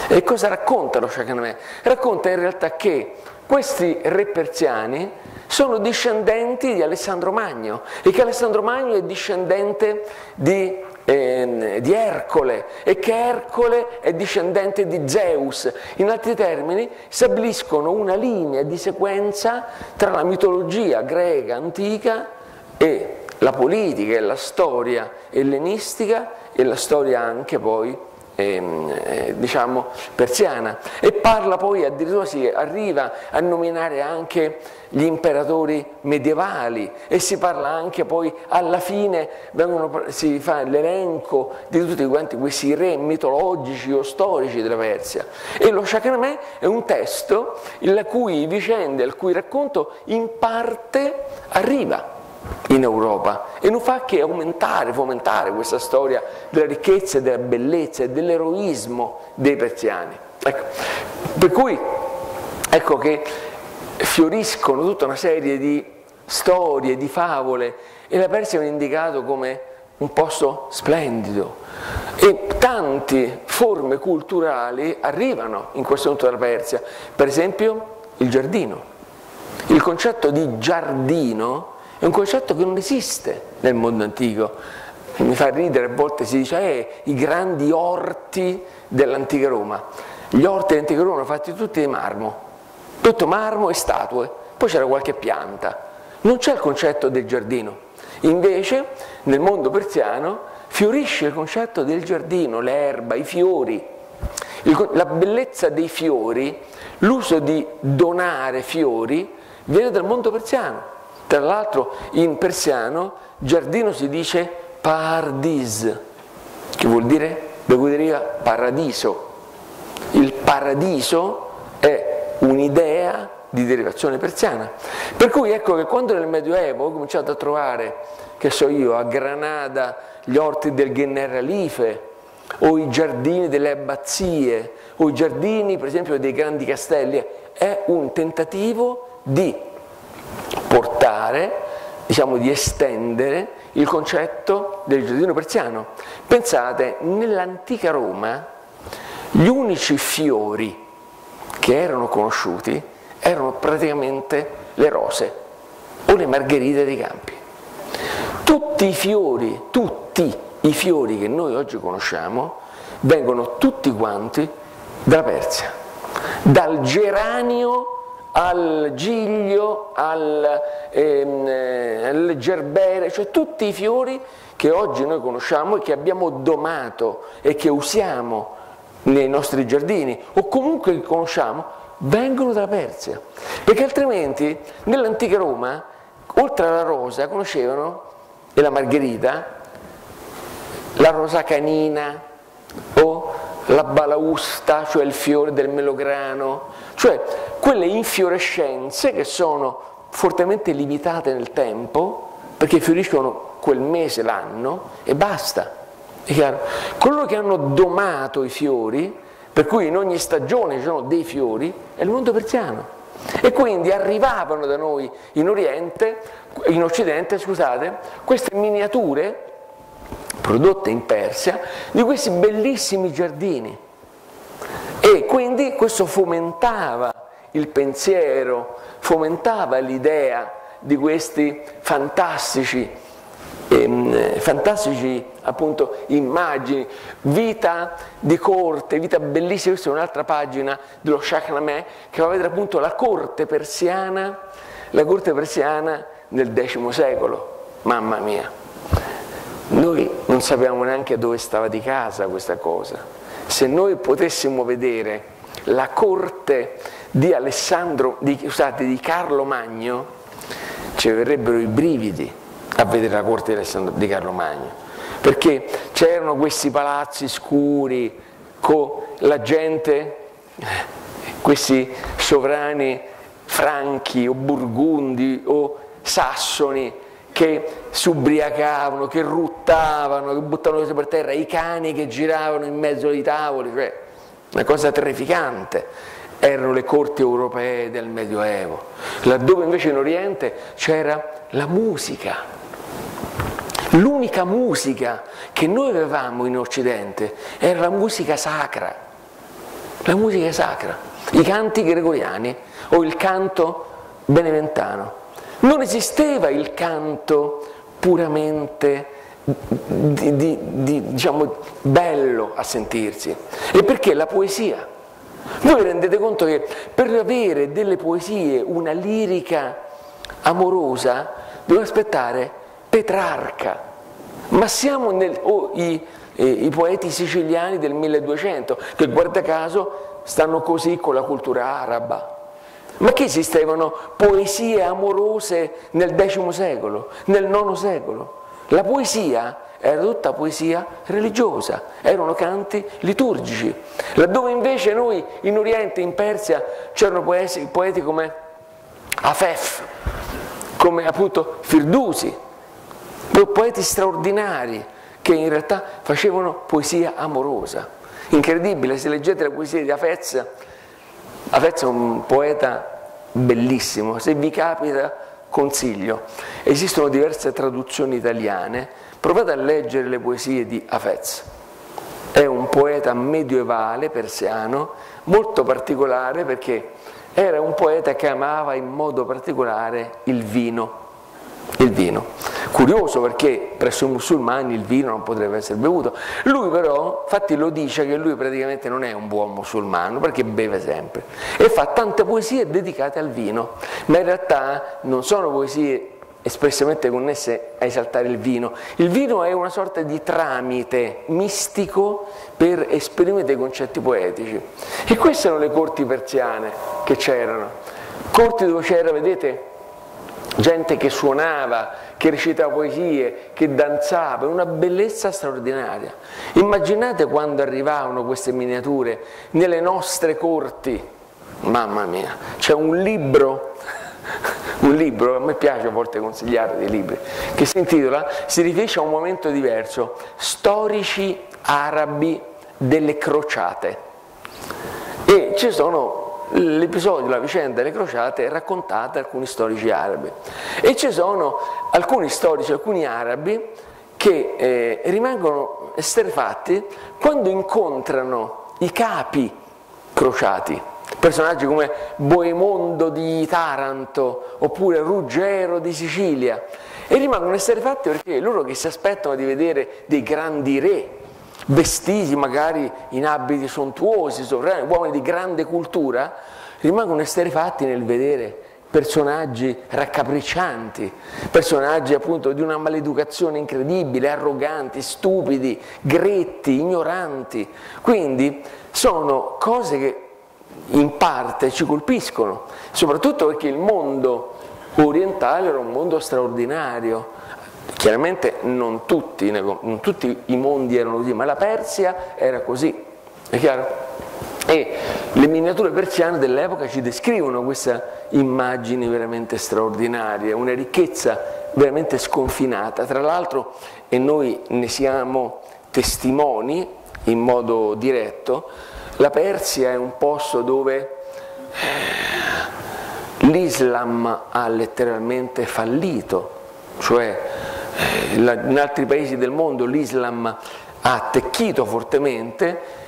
E cosa racconta lo Shakrameh? Racconta in realtà che questi re persiani sono discendenti di Alessandro Magno e che Alessandro Magno è discendente di, eh, di, Ercole e che Ercole è discendente di Zeus. In altri termini, stabiliscono una linea di sequenza tra la mitologia greca antica e la politica e la storia ellenistica e la storia anche poi Ehm, eh, diciamo persiana. E parla poi addirittura si arriva a nominare anche gli imperatori medievali. E si parla anche poi alla fine vengono, si fa l'elenco di tutti quanti questi re mitologici o storici della Persia. E lo Shahnameh è un testo la cui vicende, il cui racconto in parte arriva in Europa e non fa che aumentare, fomentare questa storia della ricchezza, della bellezza e dell'eroismo dei persiani. Ecco. Per cui ecco che fioriscono tutta una serie di storie, di favole e la Persia viene indicato come un posto splendido e tante forme culturali arrivano in questo punto della Persia, per esempio il giardino. Il concetto di giardino è un concetto che non esiste nel mondo antico. Mi fa ridere, a volte si dice, eh, i grandi orti dell'antica Roma. Gli orti dell'antica Roma erano fatti tutti di marmo, tutto marmo e statue, poi c'era qualche pianta. Non c'è il concetto del giardino. Invece, nel mondo persiano, fiorisce il concetto del giardino, l'erba, i fiori. Il, la bellezza dei fiori, l'uso di donare fiori, viene dal mondo persiano. Tra l'altro in persiano giardino si dice pardis, che vuol dire, da paradiso. Il paradiso è un'idea di derivazione persiana. Per cui ecco che quando nel Medioevo ho cominciato a trovare, che so io, a Granada gli orti del Generalife, o i giardini delle abbazie, o i giardini per esempio dei grandi castelli, è un tentativo di portare, diciamo di estendere il concetto del giardino persiano. Pensate, nell'antica Roma gli unici fiori che erano conosciuti erano praticamente le rose o le margherite dei campi. Tutti i fiori, tutti i fiori che noi oggi conosciamo vengono tutti quanti dalla Persia, dal geranio al giglio, al, ehm, eh, al gerbere, cioè tutti i fiori che oggi noi conosciamo e che abbiamo domato e che usiamo nei nostri giardini o comunque che conosciamo, vengono dalla Persia. Perché altrimenti nell'antica Roma, oltre alla rosa, conoscevano, e la margherita, la rosa canina o la balausta, cioè il fiore del melograno, cioè quelle infiorescenze che sono fortemente limitate nel tempo, perché fioriscono quel mese l'anno e basta. È chiaro? Coloro che hanno domato i fiori, per cui in ogni stagione ci sono dei fiori, è il mondo persiano. E quindi arrivavano da noi in Oriente, in Occidente, scusate, queste miniature prodotte in Persia di questi bellissimi giardini. E quindi questo fomentava il pensiero, fomentava l'idea di questi fantastici, ehm, fantastici appunto immagini, vita di corte, vita bellissima, questa è un'altra pagina dello Shahnameh che va a vedere appunto la corte persiana, la corte persiana nel X secolo, mamma mia. Noi non sappiamo neanche dove stava di casa questa cosa. Se noi potessimo vedere la corte di di, scusate, di Carlo Magno, ci verrebbero i brividi a vedere la corte di, di Carlo Magno, perché c'erano questi palazzi scuri con la gente, questi sovrani franchi o burgundi o sassoni che si ubriacavano, che ruttavano, che buttavano cose per terra, i cani che giravano in mezzo ai tavoli, cioè una cosa terrificante erano le corti europee del Medioevo, laddove invece in Oriente c'era la musica. L'unica musica che noi avevamo in Occidente era la musica sacra, la musica sacra, i canti gregoriani o il canto beneventano. Non esisteva il canto puramente di, di, di, diciamo, bello a sentirsi, e perché la poesia voi vi rendete conto che per avere delle poesie, una lirica amorosa, devo aspettare Petrarca. Ma siamo nel, oh, i, eh, i poeti siciliani del 1200, che guarda caso stanno così con la cultura araba. Ma che esistevano poesie amorose nel X secolo, nel IX secolo? La poesia era tutta poesia religiosa, erano canti liturgici, laddove invece noi in Oriente, in Persia, c'erano poeti, poeti come Afef, come appunto Firdusi, poeti straordinari che in realtà facevano poesia amorosa. Incredibile, se leggete la poesia di Afez, Afez è un poeta bellissimo, se vi capita consiglio. Esistono diverse traduzioni italiane Provate a leggere le poesie di Hafez. È un poeta medievale persiano molto particolare perché era un poeta che amava in modo particolare il vino. Il vino. Curioso perché presso i musulmani il vino non potrebbe essere bevuto. Lui però, infatti lo dice che lui praticamente non è un buon musulmano perché beve sempre e fa tante poesie dedicate al vino, ma in realtà non sono poesie espressamente connesse a esaltare il vino. Il vino è una sorta di tramite mistico per esprimere dei concetti poetici. E queste erano le corti persiane che c'erano. Corti dove c'era, vedete, gente che suonava, che recitava poesie, che danzava, una bellezza straordinaria. Immaginate quando arrivavano queste miniature nelle nostre corti, mamma mia, c'è un libro un libro, a me piace a volte consigliare dei libri, che si intitola, si riferisce a un momento diverso, Storici arabi delle crociate. E ci sono l'episodio, la vicenda delle crociate è raccontata da alcuni storici arabi. E ci sono alcuni storici, alcuni arabi, che eh, rimangono esterfatti quando incontrano i capi crociati. Personaggi come Boemondo di Taranto oppure Ruggero di Sicilia. E rimangono essere fatti perché loro che si aspettano di vedere dei grandi re vestiti magari in abiti sontuosi, sovrani, uomini di grande cultura, rimangono essere fatti nel vedere personaggi raccapriccianti, personaggi appunto di una maleducazione incredibile, arroganti, stupidi, gretti, ignoranti. Quindi sono cose che in parte ci colpiscono, soprattutto perché il mondo orientale era un mondo straordinario, Chiaramente non tutti, non tutti i mondi erano così, ma la Persia era così, è chiaro? E le miniature persiane dell'epoca ci descrivono questa immagine veramente straordinaria, una ricchezza veramente sconfinata. Tra l'altro, e noi ne siamo testimoni in modo diretto, la Persia è un posto dove eh, l'Islam ha letteralmente fallito, cioè in altri paesi del mondo l'Islam ha attecchito fortemente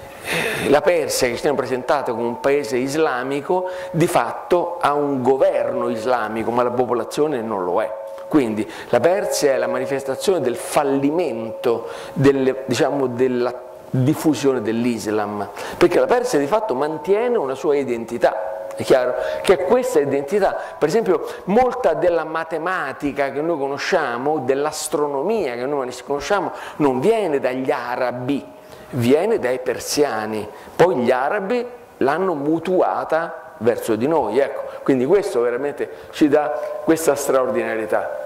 la Persia, che si è presentata come un paese islamico, di fatto ha un governo islamico, ma la popolazione non lo è. Quindi la Persia è la manifestazione del fallimento delle, diciamo, della diffusione dell'Islam, perché la Persia di fatto mantiene una sua identità. È chiaro? Che questa identità, per esempio, molta della matematica che noi conosciamo, dell'astronomia che noi conosciamo, non viene dagli arabi, viene dai persiani, poi gli arabi l'hanno mutuata verso di noi, ecco, quindi questo veramente ci dà questa straordinarietà.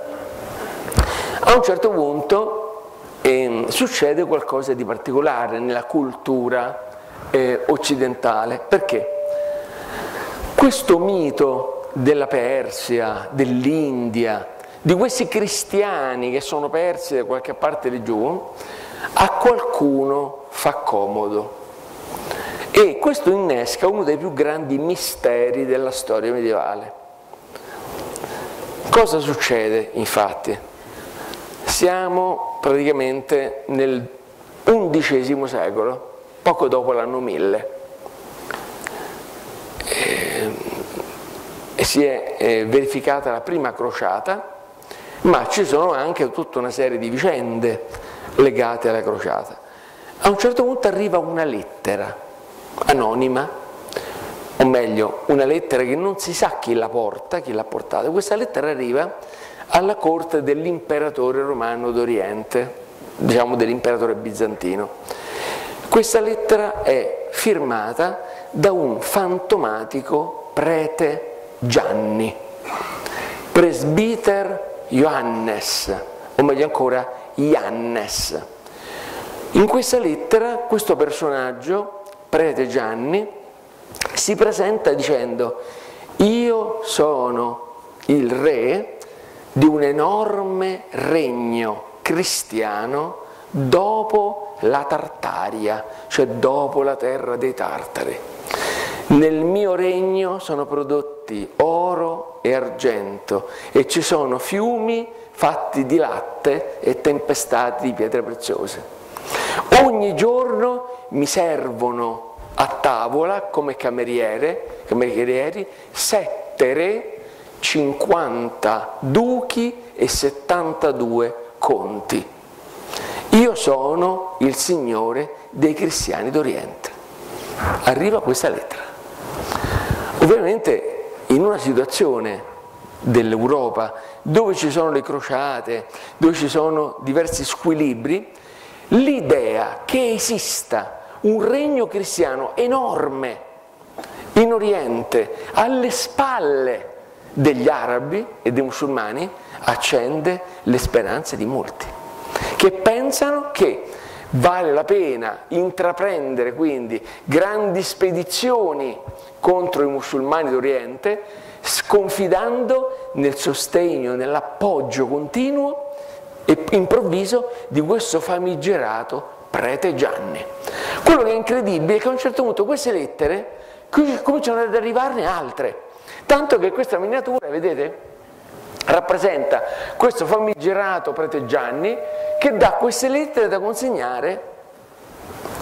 A un certo punto eh, succede qualcosa di particolare nella cultura eh, occidentale, perché questo mito della Persia, dell'India, di questi cristiani che sono persi da qualche parte di giù, a qualcuno fa comodo. E questo innesca uno dei più grandi misteri della storia medievale. Cosa succede infatti? Siamo praticamente nel XI secolo, poco dopo l'anno 1000, si è eh, verificata la prima crociata, ma ci sono anche tutta una serie di vicende legate alla crociata. A un certo punto arriva una lettera anonima, o meglio, una lettera che non si sa chi la porta, chi l'ha portata. Questa lettera arriva alla corte dell'imperatore romano d'Oriente, diciamo dell'imperatore bizantino. Questa lettera è firmata da un fantomatico prete Gianni, presbiter Johannes, o meglio ancora Iannes. In questa lettera questo personaggio, prete Gianni, si presenta dicendo io sono il re di un enorme regno cristiano dopo la Tartaria, cioè dopo la terra dei Tartari. Nel mio regno sono prodotti oro e argento e ci sono fiumi fatti di latte e tempestati di pietre preziose. Ogni giorno mi servono a tavola come cameriere, camerieri sette re, 50 duchi e 72 conti. Io sono il Signore dei cristiani d'Oriente. Arriva questa lettera. Ovviamente in una situazione dell'Europa, dove ci sono le crociate, dove ci sono diversi squilibri, l'idea che esista un regno cristiano enorme in Oriente, alle spalle degli arabi e dei musulmani, accende le speranze di molti, che pensano che vale la pena intraprendere quindi grandi spedizioni contro i musulmani d'Oriente, sconfidando nel sostegno, nell'appoggio continuo e improvviso di questo famigerato prete Gianni. Quello che è incredibile è che a un certo punto queste lettere cominciano ad arrivarne altre, tanto che questa miniatura, vedete, rappresenta questo famigerato prete Gianni che dà queste lettere da consegnare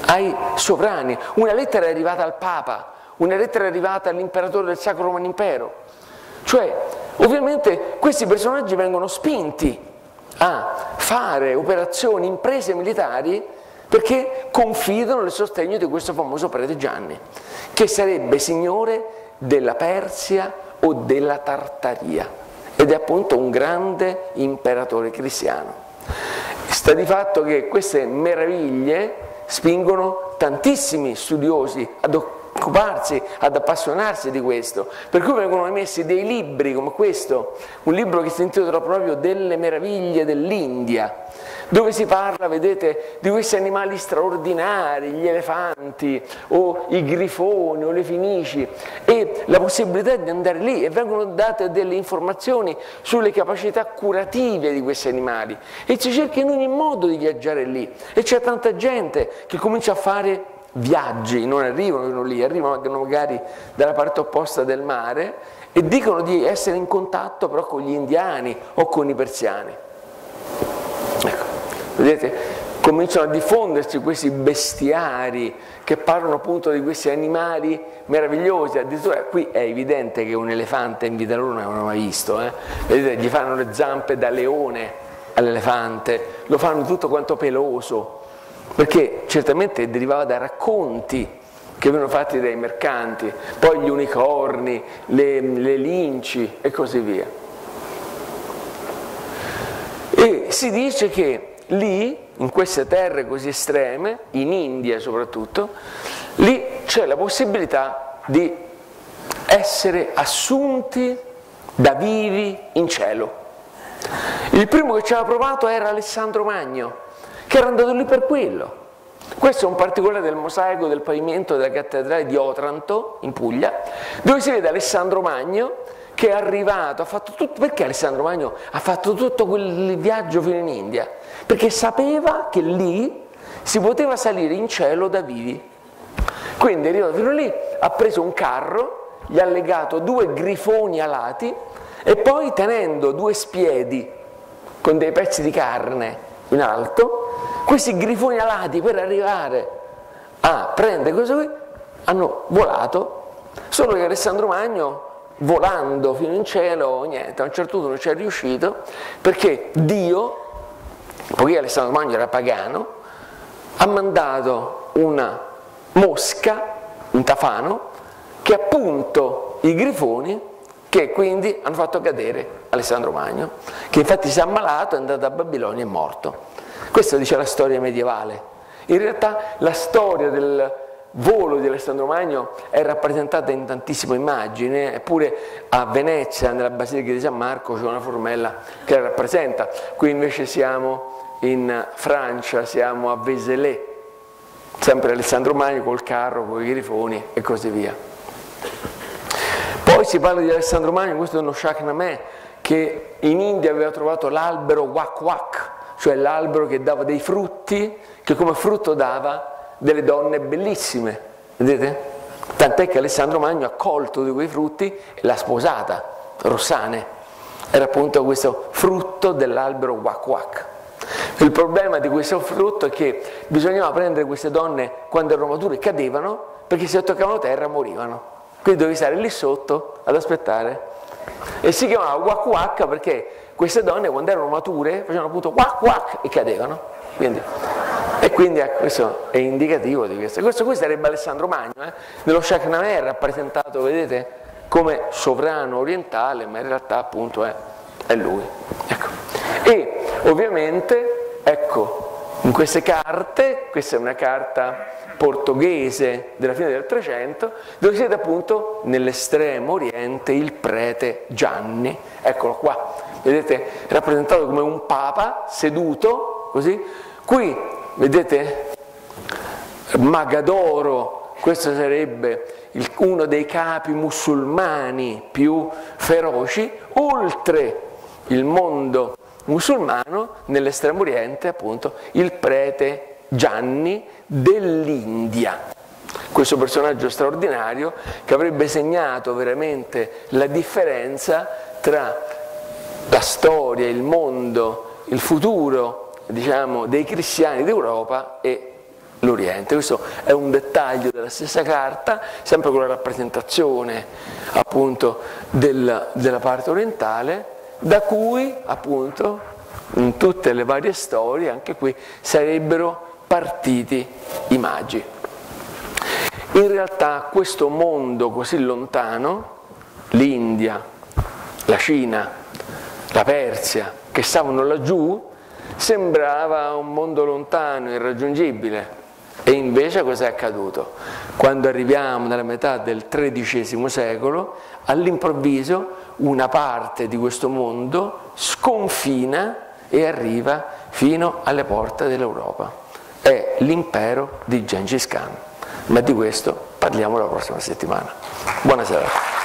ai sovrani. Una lettera è arrivata al Papa, una lettera è arrivata all'imperatore del Sacro Romano Impero, cioè, ovviamente questi personaggi vengono spinti a fare operazioni, imprese militari perché confidano nel sostegno di questo famoso prete Gianni, che sarebbe signore della Persia o della Tartaria ed è appunto un grande imperatore cristiano. Sta di fatto che queste meraviglie spingono tantissimi studiosi ad occuparsi, ad appassionarsi di questo, per cui vengono emessi dei libri come questo, un libro che si intitola proprio Delle meraviglie dell'India, dove si parla, vedete, di questi animali straordinari, gli elefanti o i grifoni o le finici e la possibilità di andare lì e vengono date delle informazioni sulle capacità curative di questi animali. E si cerca in ogni modo di viaggiare lì. E c'è tanta gente che comincia a fare viaggi, non arrivano lì, arrivano magari dalla parte opposta del mare e dicono di essere in contatto però con gli indiani o con i persiani. Vedete? Cominciano a diffondersi questi bestiari che parlano appunto di questi animali meravigliosi, addirittura qui è evidente che un elefante in vita loro non avevano mai visto, eh? vedete, gli fanno le zampe da leone all'elefante, lo fanno tutto quanto peloso, perché certamente derivava da racconti che venivano fatti dai mercanti, poi gli unicorni, le, le linci e così via. E si dice che lì, in queste terre così estreme, in India soprattutto, lì c'è la possibilità di essere assunti da vivi in cielo. Il primo che ci aveva provato era Alessandro Magno, che era andato lì per quello. Questo è un particolare del mosaico del pavimento della cattedrale di Otranto, in Puglia, dove si vede Alessandro Magno che è arrivato, ha fatto tutto, perché Alessandro Magno ha fatto tutto quel viaggio fino in India? Perché sapeva che lì si poteva salire in cielo da vivi. Quindi è arrivato fino lì, ha preso un carro, gli ha legato due grifoni alati e poi tenendo due spiedi con dei pezzi di carne in alto, questi grifoni alati per arrivare a prendere questo qui hanno volato, solo che Alessandro Magno volando fino in cielo, niente, a un certo punto non ci è riuscito perché Dio, poiché Alessandro Magno era pagano, ha mandato una mosca, un tafano, che appunto i grifoni che quindi hanno fatto cadere Alessandro Magno, che infatti si è ammalato, è andato a Babilonia e è morto. Questa dice la storia medievale. In realtà la storia del volo di Alessandro Magno è rappresentata in tantissime immagini, eppure a Venezia, nella Basilica di San Marco, c'è una formella che la rappresenta. Qui invece siamo in Francia, siamo a Vézelay, sempre Alessandro Magno col carro, con i grifoni e così via. Poi si parla di Alessandro Magno, questo è uno Shahnameh, che in India aveva trovato l'albero Wak Wak, cioè l'albero che dava dei frutti, che come frutto dava delle donne bellissime, vedete? Tant'è che Alessandro Magno ha colto di quei frutti e l'ha sposata, Rossane. Era appunto questo frutto dell'albero Wak Wak. Il problema di questo frutto è che bisognava prendere queste donne quando erano mature cadevano, perché se toccavano terra morivano. Quindi dovevi stare lì sotto ad aspettare. E si chiamava Wak Wak perché queste donne quando erano mature facevano appunto Wak Wak e cadevano. Quindi, e quindi ecco, questo è indicativo di questo. Questo qui sarebbe Alessandro Magno, eh? nello Shahnameh rappresentato, vedete, come sovrano orientale, ma in realtà appunto è, è lui. Ecco. E ovviamente, ecco, in queste carte, questa è una carta portoghese della fine del Trecento, dove si vede appunto nell'estremo oriente il prete Gianni, eccolo qua, vedete rappresentato come un papa seduto, così, qui vedete Magadoro, questo sarebbe il, uno dei capi musulmani più feroci, oltre il mondo musulmano, nell'estremo oriente appunto il prete Gianni dell'India. Questo personaggio straordinario che avrebbe segnato veramente la differenza tra la storia, il mondo, il futuro diciamo, dei cristiani d'Europa e l'Oriente. Questo è un dettaglio della stessa carta, sempre con la rappresentazione appunto del, della parte orientale, da cui appunto in tutte le varie storie, anche qui, sarebbero partiti i magi. In realtà questo mondo così lontano, l'India, la Cina, la Persia, che stavano laggiù, sembrava un mondo lontano, irraggiungibile. E invece cos'è accaduto? Quando arriviamo nella metà del XIII secolo, all'improvviso una parte di questo mondo sconfina e arriva fino alle porte dell'Europa. È l'impero di Gengis Khan. Ma di questo parliamo la prossima settimana. Buonasera.